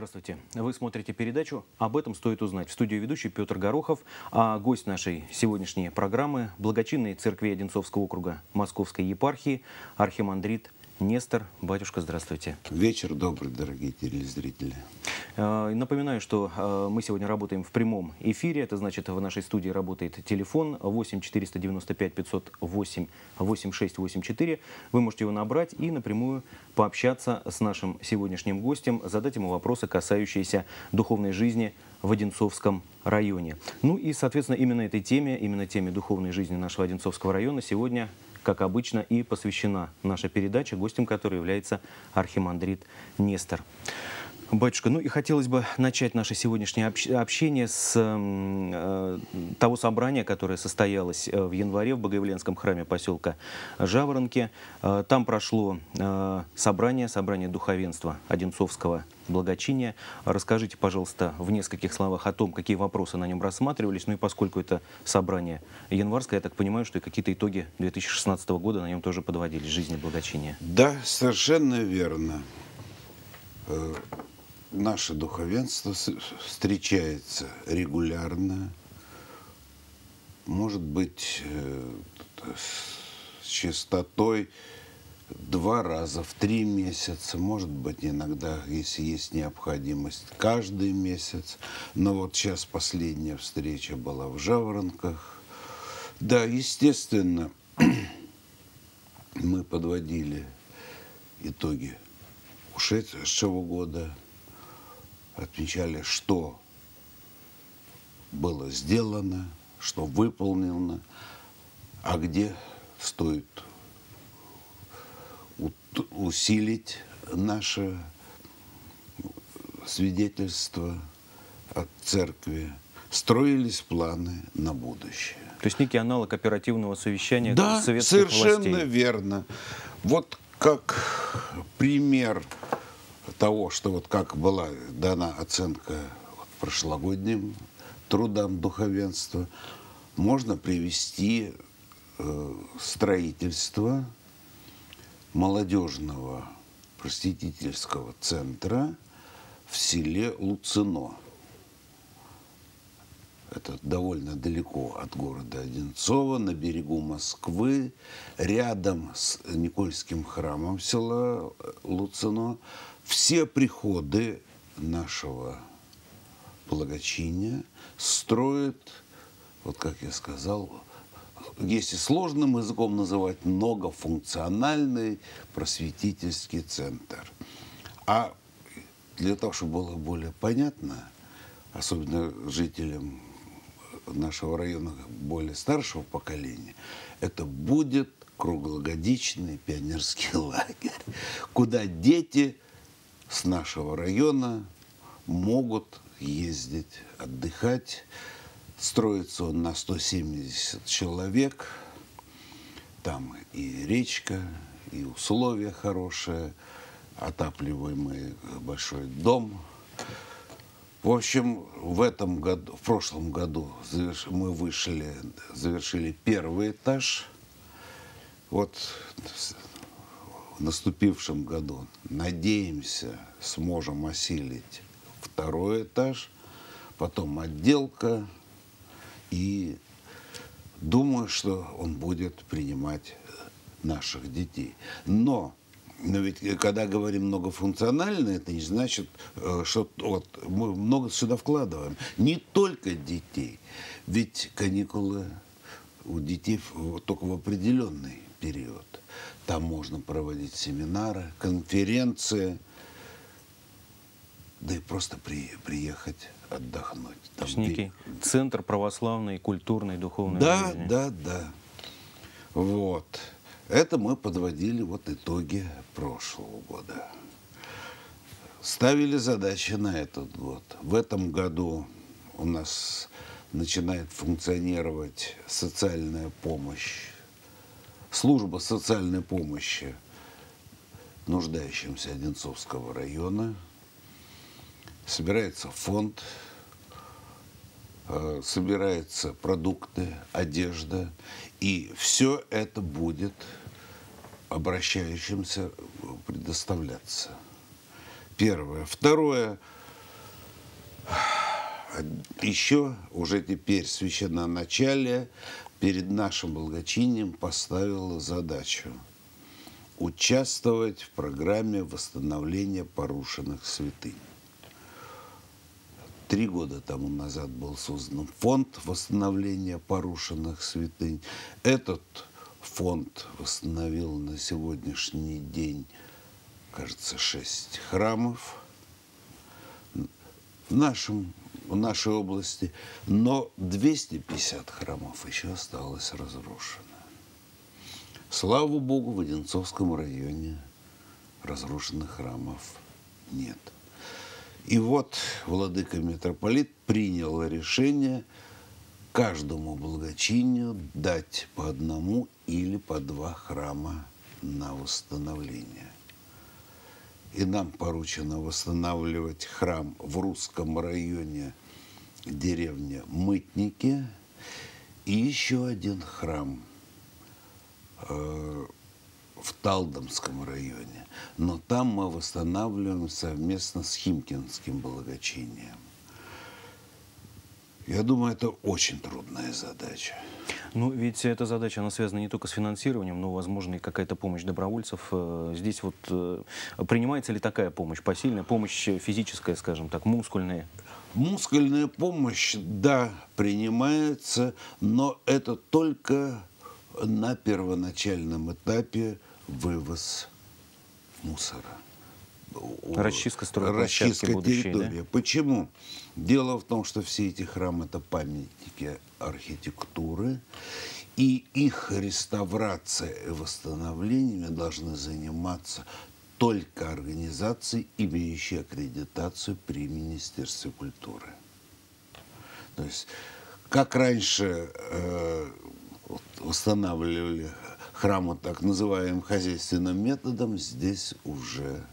Здравствуйте. Вы смотрите передачу «Об этом стоит узнать». В студии ведущий Петр Горохов, а гость нашей сегодняшней программы – благочинный церкви Одинцовского округа Московской епархии архимандрит Нестор. Батюшка, здравствуйте. Вечер добрый, дорогие телезрители. Э, напоминаю, что э, мы сегодня работаем в прямом эфире. Это значит, в нашей студии работает телефон 8 495 508 8684. Вы можете его набрать и напрямую пообщаться с нашим сегодняшним гостем, задать ему вопросы, касающиеся духовной жизни в Одинцовском районе. Ну и, соответственно, именно этой теме, именно теме духовной жизни нашего Одинцовского района сегодня как обычно, и посвящена наша передача, гостем которой является архимандрит Нестор. Батюшка, ну и хотелось бы начать наше сегодняшнее общение с э, того собрания, которое состоялось э, в январе в Богоявленском храме поселка Жаворонки. Э, там прошло э, собрание, собрание духовенства Одинцовского благочиния. Расскажите, пожалуйста, в нескольких словах о том, какие вопросы на нем рассматривались. Ну и поскольку это собрание январское, я так понимаю, что и какие-то итоги 2016 года на нем тоже подводились, жизни благочиния. Да, совершенно верно э, наше духовенство встречается регулярно, может быть, э, с частотой два раза в три месяца, может быть, иногда, если есть необходимость, каждый месяц. Но вот сейчас последняя встреча была в Жаворонках. Да, естественно, мы подводили итоги ушедшего года – отмечали, что было сделано, что выполнено, а где стоит усилить наше свидетельство от церкви. Строились планы на будущее. То есть некий аналог оперативного совещания да, советских совершенно властей. верно. Вот как пример того, что вот как была дана оценка вот прошлогодним трудам духовенства, можно привести э, строительство молодежного просветительского центра в селе Луцино. Это довольно далеко от города Одинцова, на берегу Москвы, рядом с Никольским храмом села Луцино все приходы нашего благочиния строят, вот как я сказал, если сложным языком называть, многофункциональный просветительский центр. А для того, чтобы было более понятно, особенно жителям нашего района более старшего поколения, это будет круглогодичный пионерский лагерь, куда дети с нашего района могут ездить, отдыхать. Строится он на 170 человек. Там и речка, и условия хорошие, отапливаемый большой дом. В общем, в этом году, в прошлом году мы вышли, завершили первый этаж. Вот наступившем году, надеемся, сможем осилить второй этаж, потом отделка, и думаю, что он будет принимать наших детей. Но но ведь когда говорим многофункционально, это не значит, э, что вот, мы много сюда вкладываем. Не только детей. Ведь каникулы у детей только в определенный период. Там можно проводить семинары, конференции, да и просто при, приехать отдохнуть. Там То некий центр православной, культурной, духовной да, жизни. Да, да, да. Вот. Это мы подводили вот итоги прошлого года. Ставили задачи на этот год. В этом году у нас начинает функционировать социальная помощь служба социальной помощи нуждающимся Одинцовского района. Собирается фонд, э, собираются продукты, одежда. И все это будет обращающимся предоставляться. Первое. Второе. Еще уже теперь священноначалие перед нашим благочинием поставило задачу участвовать в программе восстановления порушенных святынь. Три года тому назад был создан фонд восстановления порушенных святынь. Этот фонд восстановил на сегодняшний день, кажется, шесть храмов в, нашем, в нашей области, но 250 храмов еще осталось разрушено. Слава Богу, в Одинцовском районе разрушенных храмов нет. И вот владыка митрополит принял решение каждому благочинию дать по одному или по два храма на восстановление. И нам поручено восстанавливать храм в русском районе деревня Мытники и еще один храм э, в Талдомском районе. Но там мы восстанавливаем совместно с Химкинским благочинием. Я думаю, это очень трудная задача. Ну, ведь эта задача, она связана не только с финансированием, но, возможно, и какая-то помощь добровольцев. Э, здесь вот э, принимается ли такая помощь, посильная помощь физическая, скажем так, мускульная? Мускульная помощь, да, принимается, но это только на первоначальном этапе вывоз мусора. Расчистка Расчистка территории. Да? Почему? Дело в том, что все эти храмы – это памятники архитектуры, и их реставрация и восстановлениями должны заниматься только организации, имеющие аккредитацию при Министерстве культуры. То есть, как раньше э, восстанавливали храмы так называемым хозяйственным методом, здесь уже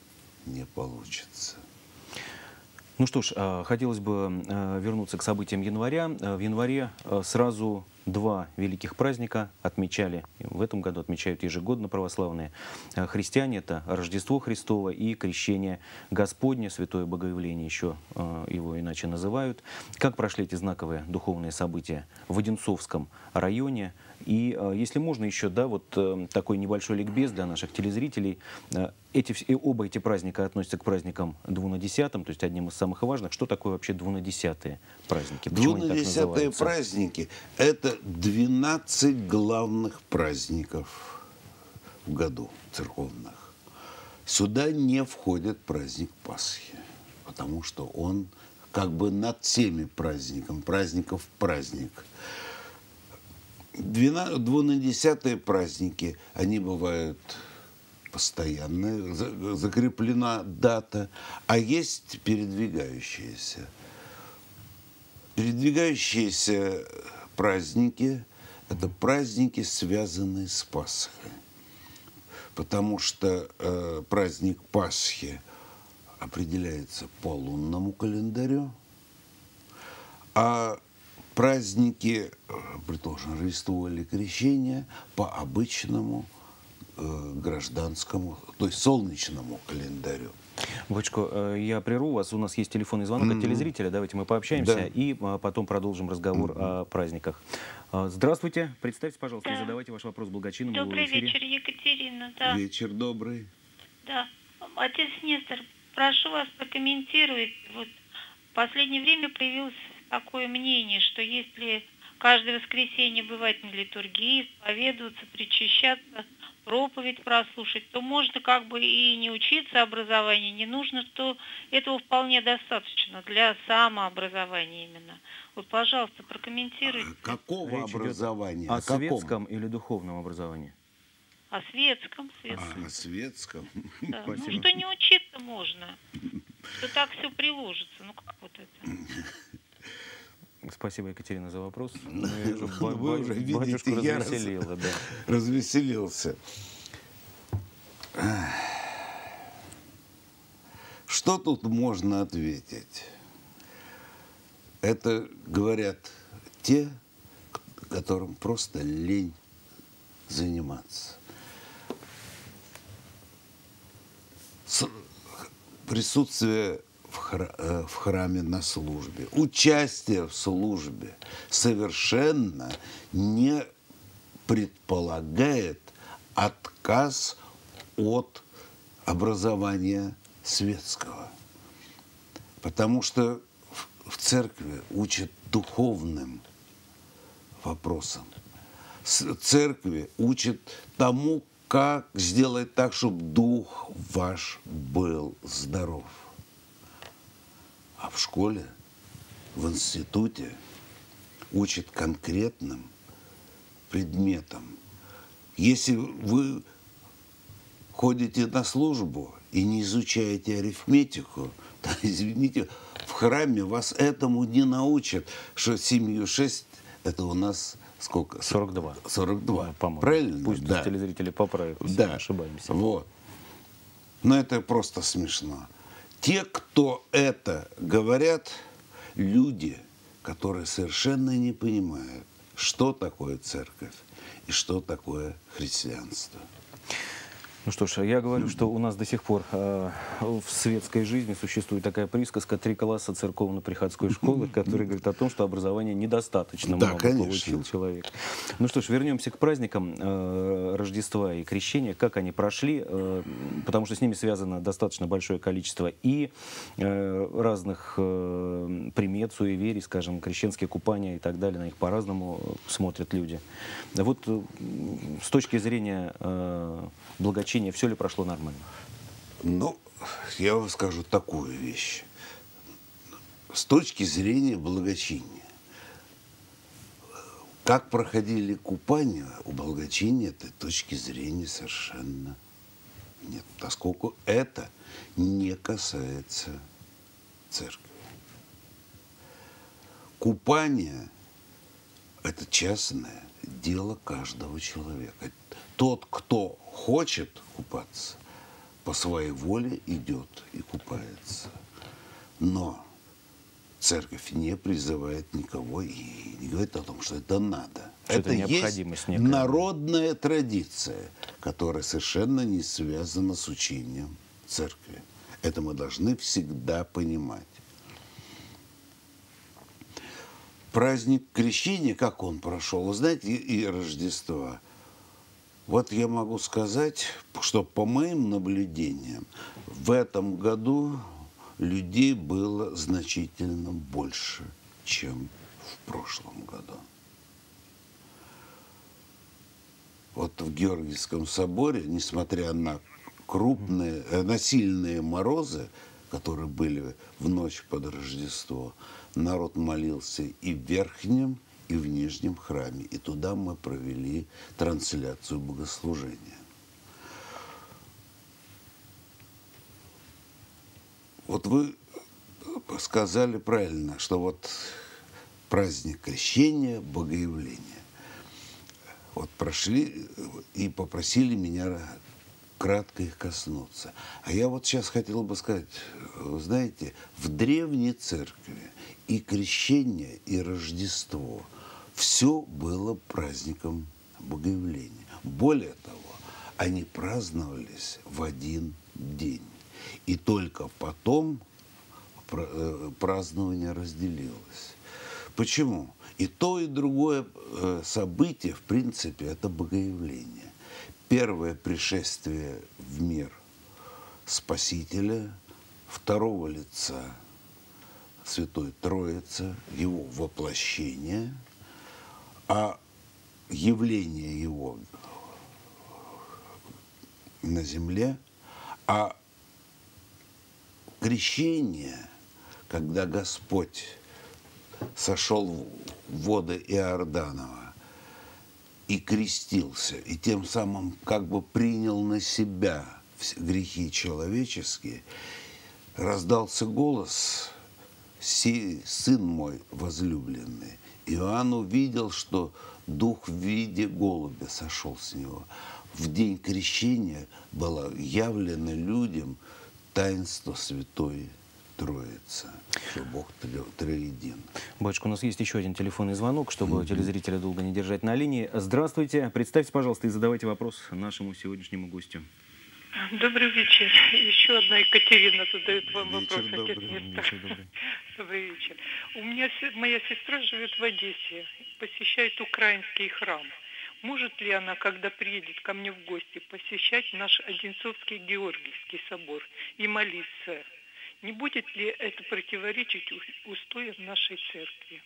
не получится. Ну что ж, а, хотелось бы а, вернуться к событиям января. А, в январе сразу два великих праздника отмечали, в этом году отмечают ежегодно православные христиане. Это Рождество Христово и Крещение Господне, Святое Богоявление еще его иначе называют. Как прошли эти знаковые духовные события в Одинцовском районе? И э, если можно еще, да, вот э, такой небольшой ликбез для наших телезрителей. Э, эти, оба эти праздника относятся к праздникам двунадесятым, то есть одним из самых важных. Что такое вообще двунадесятые праздники? Двунадесятые праздники – это 12 главных праздников в году церковных. Сюда не входит праздник Пасхи, потому что он как бы над всеми праздниками, праздников праздник – Двунадесятые праздники, они бывают постоянные, закреплена дата, а есть передвигающиеся. Передвигающиеся праздники – это праздники, связанные с Пасхой. Потому что э, праздник Пасхи определяется по лунному календарю, а праздники, э, предположим, Рождество или Крещение по обычному э, гражданскому, то есть солнечному календарю. Бочко, э, я прерву вас. У нас есть телефонный звонок mm-hmm. от телезрителя. Давайте мы пообщаемся да. и э, потом продолжим разговор mm-hmm. о праздниках. Здравствуйте. Представьте, пожалуйста, да. и задавайте ваш вопрос благочинному Добрый вечер, Екатерина. Да. Вечер добрый. Да. Отец Нестор, прошу вас прокомментировать. Вот в последнее время появилась такое мнение, что если каждое воскресенье бывать на литургии, исповедоваться, причащаться, проповедь прослушать, то можно как бы и не учиться образованию, не нужно, что этого вполне достаточно для самообразования именно. Вот, пожалуйста, прокомментируйте. А какого Речь образования? О, о светском или духовном образовании? О светском. светском. А, о светском. Да. Ну, что не учиться можно. Что так все приложится. Ну, как вот это? Спасибо, Екатерина, за вопрос. Ну, вы уже видите, я да. развеселился. Что тут можно ответить? Это говорят те, которым просто лень заниматься. Присутствие э, в храме на службе. Участие в службе совершенно не предполагает отказ от образования светского. Потому что в- церкви учат духовным вопросам. Церкви учат тому, как сделать так, чтобы дух ваш был здоров. А в школе, в институте учат конкретным предметам. Если вы ходите на службу и не изучаете арифметику, то, извините, в храме вас этому не научат, что семью шесть это у нас сколько? 42. 42, По-моему. правильно? Пусть да. телезрители поправят, Да, ошибаемся. вот. Но это просто смешно. Те, кто это говорят, люди, которые совершенно не понимают, что такое церковь и что такое христианство. Ну что ж, я говорю, что у нас до сих пор э, в светской жизни существует такая присказка «Три класса церковно-приходской школы», которая говорит о том, что образования недостаточно Да, много конечно. получил человек. Ну что ж, вернемся к праздникам э, Рождества и Крещения. Как они прошли? э, потому что с ними связано достаточно большое количество и э, разных э, примет, суеверий, скажем, крещенские купания и так далее. На них по-разному смотрят люди. Вот э, с точки зрения э, благочиния, все ли прошло нормально? Ну, я вам скажу такую вещь. С точки зрения благочиния, как проходили купания у благочиния этой точки зрения совершенно нет, поскольку это не касается церкви. Купание – это частное дело каждого человека. Тот, кто хочет купаться, по своей воле идет и купается. Но церковь не призывает никого и не говорит о том, что это надо. Что это необходимость есть некая. народная традиция, которая совершенно не связана с учением церкви. Это мы должны всегда понимать. Праздник Крещения, как он прошел, вы знаете, и, и Рождества. Вот я могу сказать, что по моим наблюдениям в этом году людей было значительно больше, чем в прошлом году. Вот в Георгиевском соборе, несмотря на крупные, э, на сильные морозы, которые были в ночь под Рождество, народ молился и в верхнем, и в нижнем храме. И туда мы провели трансляцию богослужения. Вот вы сказали правильно, что вот праздник крещения, богоявления. Вот прошли и попросили меня кратко их коснуться. А я вот сейчас хотел бы сказать, знаете, в древней церкви и крещение, и Рождество все было праздником Богоявления. Более того, они праздновались в один день. И только потом э, празднование разделилось. Почему? И то, и другое э, событие, в принципе, это богоявление. Первое пришествие в мир Спасителя, второго лица Святой Троицы, его воплощение, а явление его на земле, а крещение, когда Господь сошел в воды Иорданова и крестился, и тем самым как бы принял на себя грехи человеческие, раздался голос «Сей сын мой возлюбленный». Иоанн увидел, что дух в виде голубя сошел с него. В день крещения было явлено людям таинство Святой Троицы, что Бог троедин. Батюшка, у нас есть еще один телефонный звонок, чтобы телезрителя долго не держать на линии. Здравствуйте. Представьте, пожалуйста, и задавайте вопрос нашему сегодняшнему гостю. Добрый вечер. Еще одна Екатерина задает вам Вечер вопрос. отец добрый. Нестор. Вечер добрый. Добрый вечер. У меня моя сестра живет в Одессе, посещает украинский храм. Может ли она, когда приедет ко мне в гости, посещать наш Одинцовский Георгиевский собор и молиться? Не будет ли это противоречить устоям нашей церкви?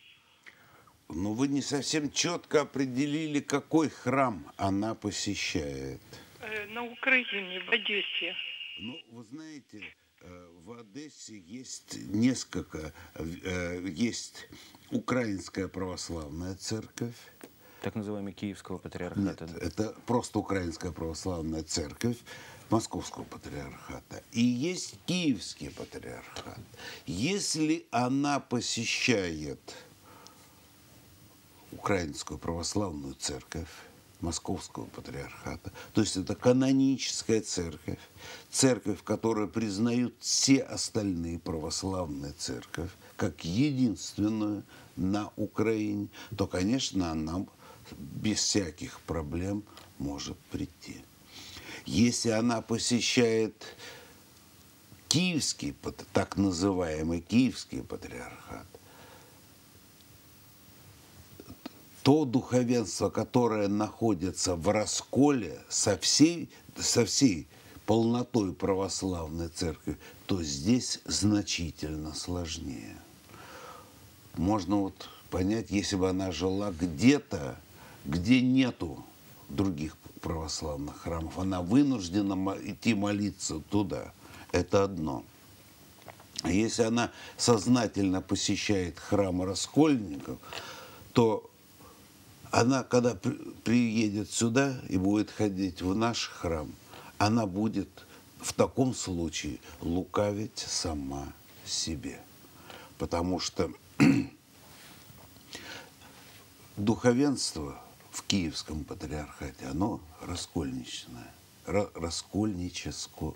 Но вы не совсем четко определили, какой храм она посещает. На Украине, в Одессе. Ну, вы знаете, в Одессе есть несколько, есть Украинская православная церковь, Так называемый Киевского Нет, патриархата. да. это просто Украинская православная церковь Московского патриархата. И есть Киевский патриархат. Если она посещает Украинскую православную церковь Московского патриархата, то есть это каноническая церковь, церковь, которую признают все остальные православные церковь, как единственную на Украине, то, конечно, она без всяких проблем может прийти. Если она посещает киевский, так называемый киевский патриархат, то духовенство, которое находится в расколе со всей, со всей полнотой православной церкви, то здесь значительно сложнее. Можно вот понять, если бы она жила где-то, где нету других православных храмов, она вынуждена идти молиться туда. Это одно. А если она сознательно посещает храм раскольников, то она, когда при- приедет сюда и будет ходить в наш храм, она будет в таком случае лукавить сама себе. Потому что духовенство в Киевском патриархате, оно раскольничное, ра- раскольническое.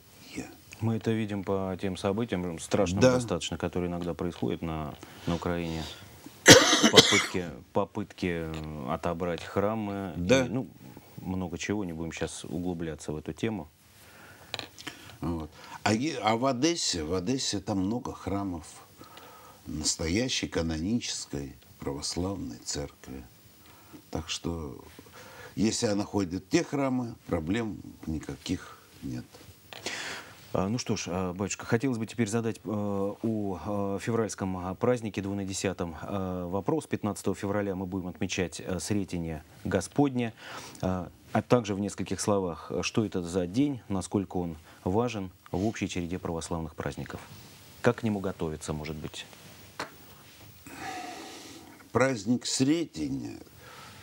Мы это видим по тем событиям, страшным Да. достаточно, которые иногда происходят на, на Украине. Попытки, попытки э, отобрать храмы. и, Да. ну, много чего, не будем сейчас углубляться в эту тему. Вот. А, а в Одессе, в Одессе там много храмов настоящей канонической православной церкви. Так что, если она ходит в те храмы, проблем никаких нет. А, Ну что ж, а, батюшка, хотелось бы теперь задать э, о февральском а, празднике двунадесятом э, вопрос. 15 февраля мы будем отмечать Сретение Господне, а а также в нескольких словах, что это за день, насколько он важен в общей череде православных праздников. Как к нему готовиться, может быть? Праздник Сретения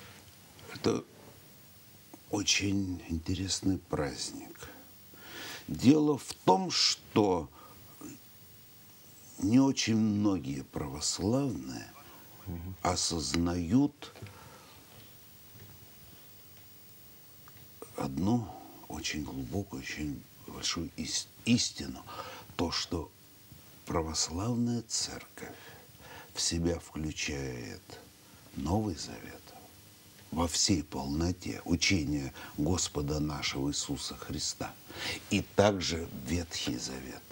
– это очень интересный праздник. Дело в том, что не очень многие православные осознают одну очень глубокую, очень большую ис- истину. То, что православная церковь в себя включает Новый Завет во всей полноте учения Господа нашего Иисуса Христа и также Ветхий Завет.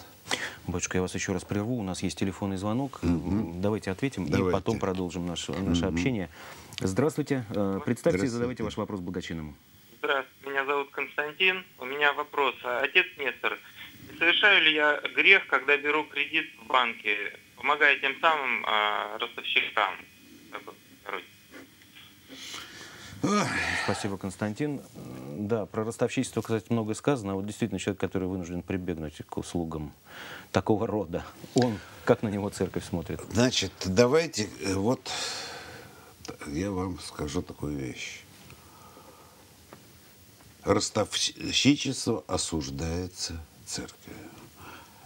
Батюшка, я вас еще раз прерву. У нас есть телефонный звонок. Давайте ответим и Давайте. потом продолжим наше, наше общение. Здравствуйте. Э, Представьте и задавайте ваш вопрос благочинному. Здравствуйте, меня зовут Константин. У меня вопрос. А, Отец Нестор, не совершаю ли я грех, когда беру кредит в банке, помогая тем самым а, ростовщикам? Короче. Спасибо, Константин. Да, про ростовщичество, кстати, многое сказано. А вот действительно человек, который вынужден прибегнуть к услугам такого рода, он, как на него церковь смотрит? Значит, давайте, э, вот я вам скажу такую вещь. Ростовщичество осуждается церковью.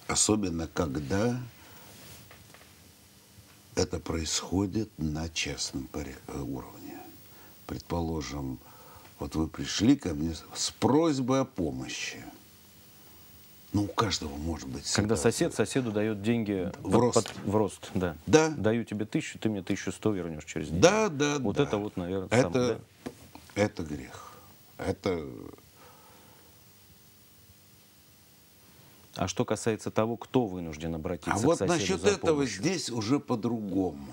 Особенно, когда это происходит на частном э, уровне. Предположим, вот вы пришли ко мне с просьбой о помощи. Ну, у каждого может быть Когда ситуация. сосед соседу дает деньги В под- рост. под- в рост, да. Да. Даю тебе тысячу, ты мне тысячу сто вернешь через неделю. Да, да, Вот да. это вот, наверное, это, сам, да? А что касается того, кто вынужден обратиться А к вот соседу насчет за этого помощью? здесь уже по-другому.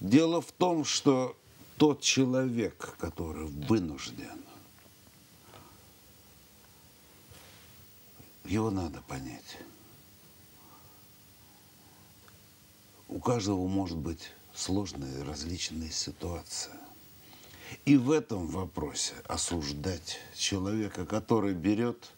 Дело в том, что тот человек, который вынужден, его надо понять. У каждого может быть сложная различная ситуация. И в этом вопросе осуждать человека, который берет,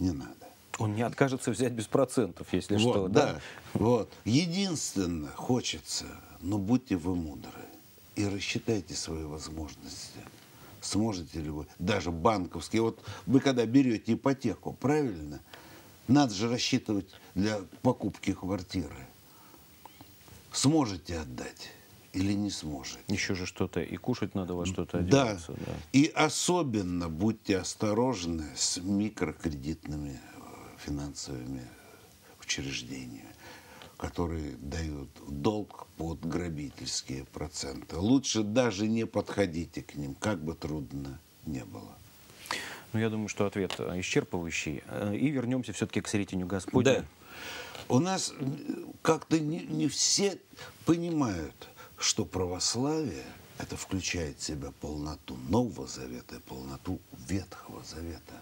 не надо. Он не откажется взять без процентов, если Вот, что. да, вот. Единственное, хочется, но будьте вы мудры и рассчитайте свои возможности. Сможете ли вы, даже банковские, вот вы когда берете ипотеку, правильно, надо же рассчитывать для покупки квартиры. Сможете отдать или не сможете? Еще же что-то и кушать надо во что-то Да. одеваться. Да. И особенно будьте осторожны с микрокредитными э, финансовыми учреждениями, которые дают долг под грабительские проценты. Лучше даже не подходите к ним, как бы трудно не было. Ну, я думаю, что ответ э, исчерпывающий. Э, И вернемся все-таки к Сретению Господню. У нас м, как-то не, не все понимают, что православие это включает в себя полноту Нового Завета и полноту Ветхого Завета.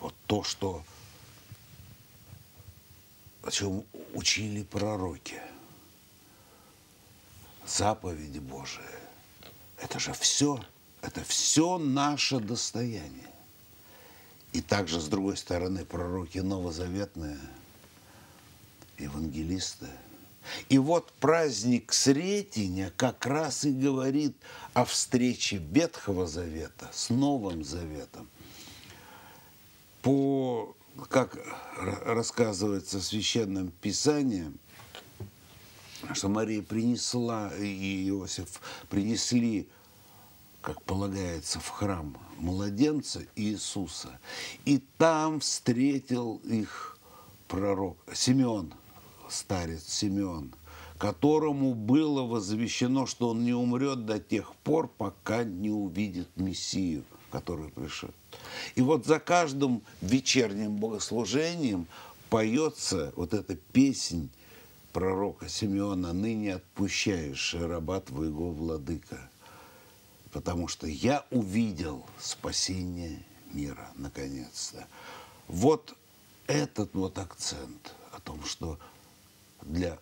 Вот то, что о чем учили пророки, заповеди Божии, это же все, это все наше достояние. И также, с другой стороны, пророки новозаветные, евангелисты. И вот праздник Сретения как раз и говорит о встрече Ветхого Завета с Новым Заветом. По, как рассказывается в Священном Писании, что Мария принесла, и Иосиф принесли как полагается, в храм младенца Иисуса. И там встретил их пророк Симеон, старец Симеон, которому было возвещено, что он не умрет до тех пор, пока не увидит Мессию, который пришел. И вот за каждым вечерним богослужением поется вот эта песнь пророка Симеона «Ныне отпущаешь раба твоего владыка» потому что я увидел спасение мира, наконец-то. Вот этот вот акцент о том, что для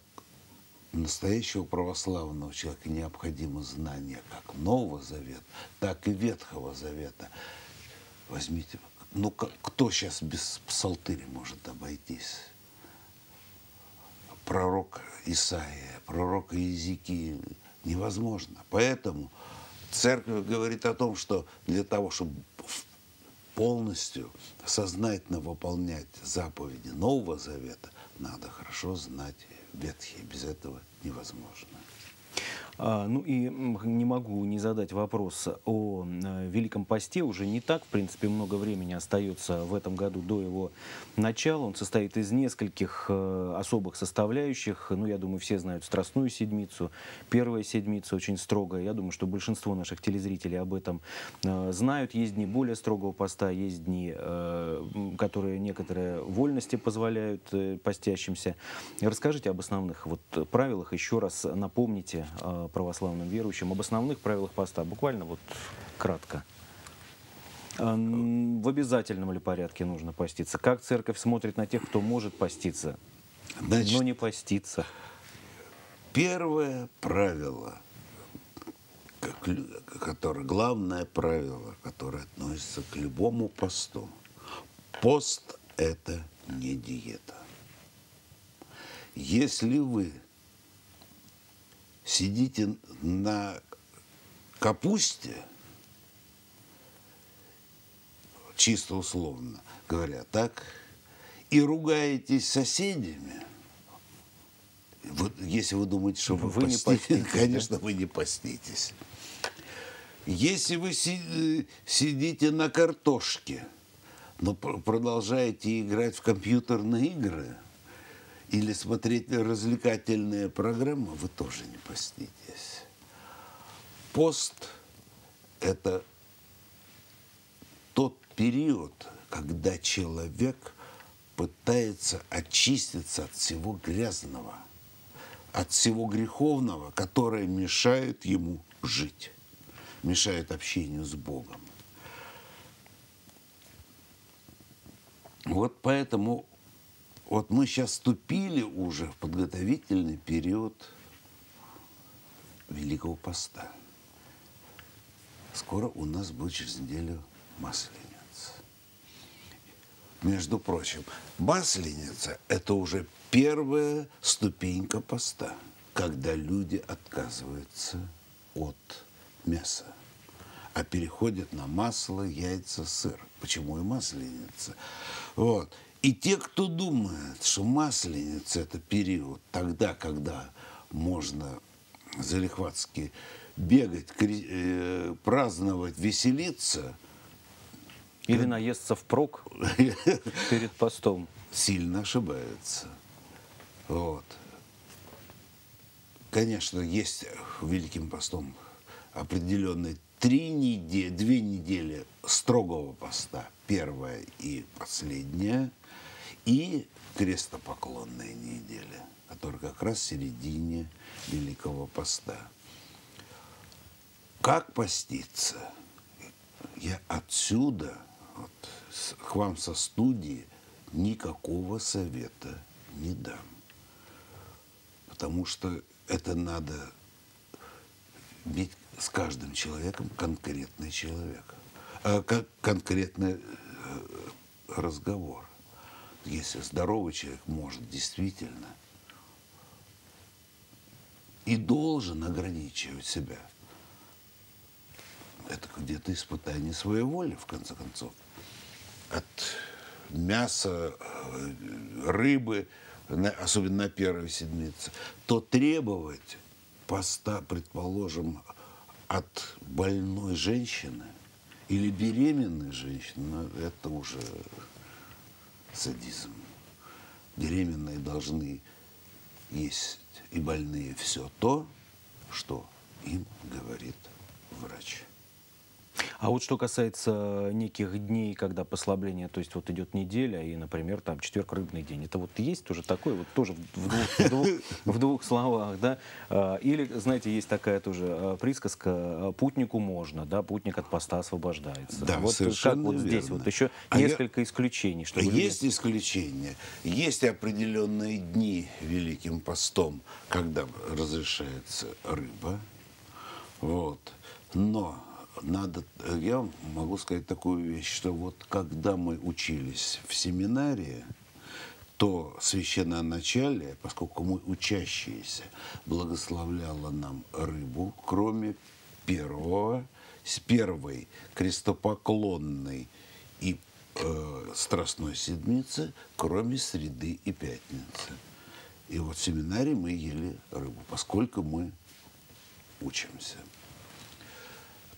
настоящего православного человека необходимо знание как Нового Завета, так и Ветхого Завета. Возьмите, ну как- кто сейчас без псалтыри может обойтись? Пророк Исаия, пророк Иезекииль. Невозможно. Поэтому церковь говорит о том, что для того, чтобы полностью сознательно выполнять заповеди Нового Завета, надо хорошо знать Ветхий. Без этого невозможно. А, ну и не могу не задать вопрос о э, Великом Посте. Уже не так, в принципе, много времени остается в этом году до его начала. Он состоит из нескольких э, особых составляющих. Ну, я думаю, все знают Страстную Седмицу. Первая Седмица очень строгая. Я думаю, что большинство наших телезрителей об этом э, знают. Есть дни более строгого поста, есть дни, которые некоторые вольности позволяют постящимся. Расскажите об основных вот правилах, еще раз напомните православным верующим об основных правилах поста, буквально вот кратко. А, В обязательном ли порядке нужно поститься? Как церковь смотрит на тех, кто может поститься, Значит, но не поститься? Первое правило, которое, главное правило, которое относится к любому посту. Пост – это не диета. Если вы сидите на капусте, чисто условно говоря, так, и ругаетесь с соседями, вот если вы думаете, что вы, Вы не поститесь, поститесь, да? конечно, вы не поститесь. Если вы си- э, сидите на картошке, но пр- продолжаете играть в компьютерные игры или смотреть развлекательные программы, вы тоже не поститесь. Пост – это тот период, когда человек пытается очиститься от всего грязного, от всего греховного, которое мешает ему жить, мешает общению с Богом. Вот поэтому вот мы сейчас вступили уже в подготовительный период Великого Поста. Скоро у нас будет через неделю Масленица. Между прочим, Масленица – это уже первая ступенька поста, когда люди отказываются от мяса, а переходят на масло, яйца, сыр. Почему и масленица? Вот. И те, кто думает, что масленица – это период тогда, когда можно залихватски бегать, э, праздновать, веселиться. Или наесться впрок перед постом. Сильно ошибается. Вот. Конечно, есть Великим постом определенные три недели, две недели строгого поста, первая и последняя, и крестопоклонная неделя, которая как раз в середине Великого поста. Как поститься? Я отсюда, вот, к вам со студии, никакого совета не дам. Потому что это надо иметь с каждым человеком конкретный человек, э, конкретный э, разговор. Если здоровый человек может действительно и должен ограничивать себя – это где-то испытание своей воли, в конце концов. От мяса, э, рыбы, особенно на первой седмице, то требовать поста, предположим, от больной женщины или беременной женщины, ну, это уже садизм. Беременные должны есть и больные все то, что им говорит врач. А вот что касается неких дней, когда послабление, то есть вот идет неделя, и, например, там четверг рыбный день, это вот есть тоже такое, вот тоже в двух, в двух, в двух словах, да? А, или, знаете, есть такая тоже а, присказка, а, путнику можно, да, путник от поста освобождается. Да, вот совершенно как вот верно. здесь вот еще а несколько я... исключений. Чтобы есть люди... исключения, есть определенные дни Великим постом, когда разрешается рыба, вот, но надо, я могу сказать такую вещь, что вот когда мы учились в семинарии, то священное начале, поскольку мы учащиеся, благословляло нам рыбу, кроме первого, с первой крестопоклонной и э, страстной седмицы, кроме среды и пятницы. И вот в семинарии мы ели рыбу, поскольку мы учимся.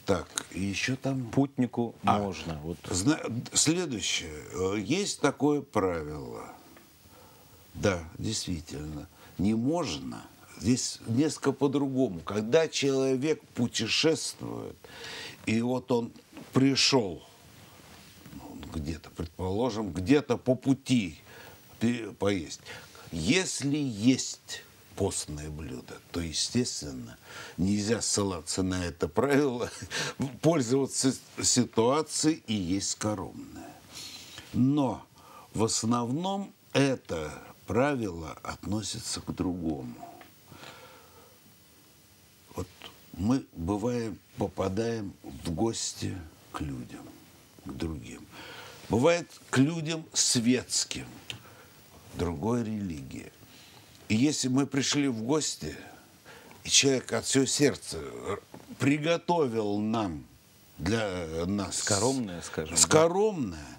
Так, еще там... Путнику а, можно. Вот. Зна... Следующее. Э, есть такое правило. Да, действительно. Не можно. Здесь несколько по-другому. Когда человек путешествует, и вот он пришел ну, где-то, предположим, где-то по пути поесть. Если есть постное блюдо, то, естественно, нельзя ссылаться на это правило, пользоваться ситуацией и есть скоромное. Но в основном это правило относится к другому. Вот мы бываем, попадаем в гости к людям, к другим. Бывает к людям светским, другой религии – и если мы пришли в гости, и человек от всего сердца приготовил нам для нас... Скоромное, скажем. Скоромное. Да?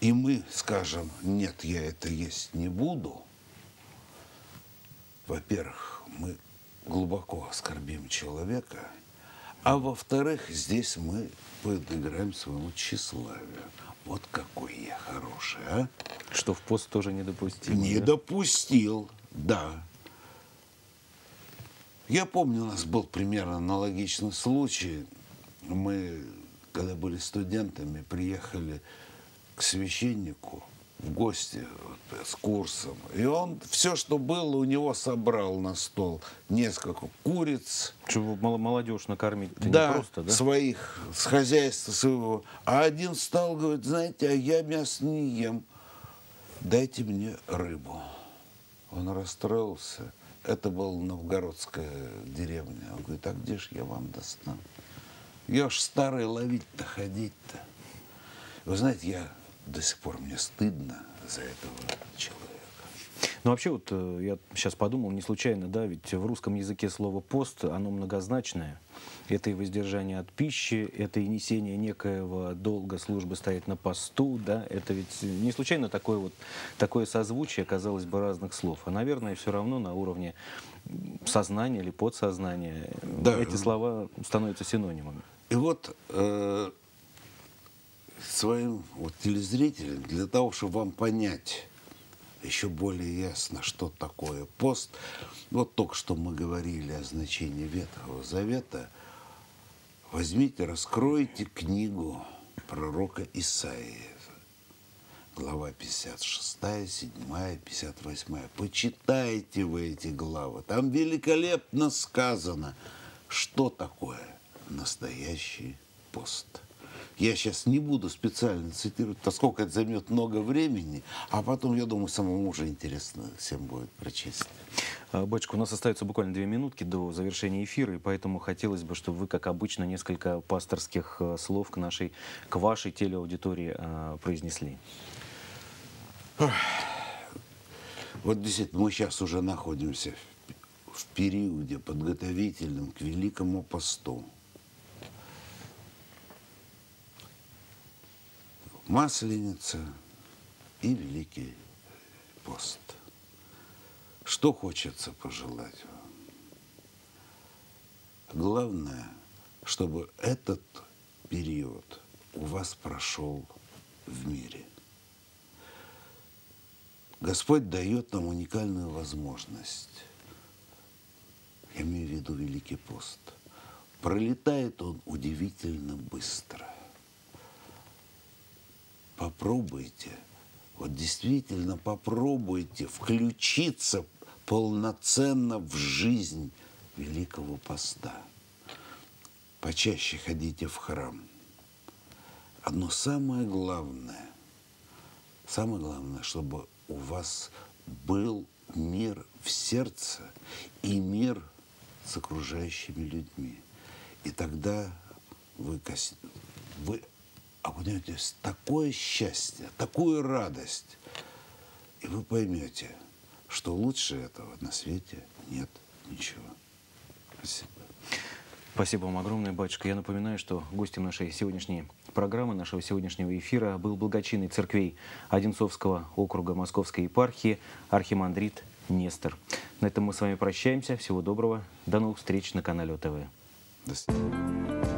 И мы скажем, нет, я это есть не буду. Во-первых, мы глубоко оскорбим человека, а во-вторых, здесь мы подыграем своему тщеславию. Вот какой я хороший, а? Что в пост тоже не допустил. Не да? допустил. Да. Я помню, у нас был примерно аналогичный случай. Мы когда были студентами, приехали к священнику в гости вот, с курсом. И он все, что было, у него собрал на стол. Несколько куриц. Чтобы мол- молодежь накормить Да, не просто, да? своих, с хозяйства своего. А один стал, говорит, знаете, а я мясо не ем. Дайте мне рыбу. Он расстроился. Это была новгородская деревня. Он говорит, а где ж я вам достану? Я ж старый ловить-то, ходить-то. Вы знаете, я до сих пор мне стыдно за этого человека. Ну, вообще, вот э, я сейчас подумал, не случайно, да, ведь в русском языке слово «пост», оно многозначное. Это и воздержание от пищи, это и несение некоего долга службы стоять на посту, да, это ведь не случайно такое вот, такое созвучие, казалось бы, разных слов. А, наверное, все равно на уровне сознания или подсознания Да. эти слова становятся синонимами. И вот э, своим вот телезрителям, для того, чтобы вам понять еще более ясно, что такое пост, вот только что мы говорили о значении Ветхого Завета, возьмите, раскройте книгу пророка Исаии, глава 56, 7, 58. Почитайте вы эти главы. Там великолепно сказано, что такое настоящий пост. Я сейчас не буду специально цитировать, поскольку это займет много времени, а потом, я думаю, самому уже интересно всем будет прочесть. А, Батюшка, у нас остается буквально две минутки до завершения эфира, и поэтому хотелось бы, чтобы вы, как обычно, несколько пасторских э, слов к нашей, к вашей телеаудитории э, произнесли. Вот действительно, мы сейчас уже находимся в периоде подготовительном к Великому посту. Масленица и Великий пост. Что хочется пожелать вам? Главное, чтобы этот период у вас прошел в мире. Господь дает нам уникальную возможность. Я имею в виду Великий пост. Пролетает он удивительно быстро. Попробуйте, вот действительно попробуйте включиться полноценно в жизнь Великого поста. Почаще ходите в храм. Одно самое главное, самое главное, чтобы у вас был мир в сердце и мир с окружающими людьми. И тогда вы, вы окунетесь в такое счастье, такую радость, и вы поймете, что лучше этого на свете нет ничего. Спасибо. Спасибо вам огромное, батюшка. Я напоминаю, что гостем нашей сегодняшней программы, нашего сегодняшнего эфира был благочинный церквей Одинцовского округа Московской епархии архимандрит Нестор. На этом мы с вами прощаемся. Всего доброго. До новых встреч на канале ОТВ. До свидания.